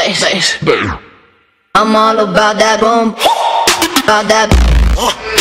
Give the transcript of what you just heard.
bass. I'm all about that boom, about that.